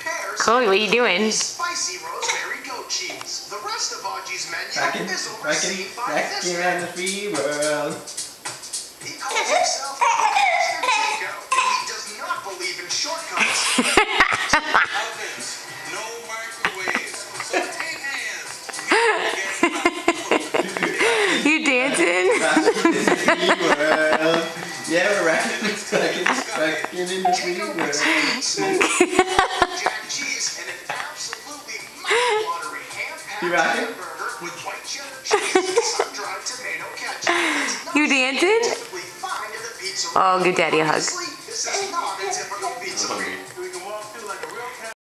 pears, Chloe, what are you doing? spicy rosemary goat cheese. The rest of Audrey's menu Rockin', is rockin', overseen by this rockin' man. around the free world. He calls himself Mr. Tico, and he does not believe in shortcuts. Ovens, no microwaves. So take hands. You dancing? Rockin' in the free world. Yeah, we're rockin', rockin', rockin' in the free world. It's not You dancing? typically found in a pizzeria. Oh, give daddy a hug.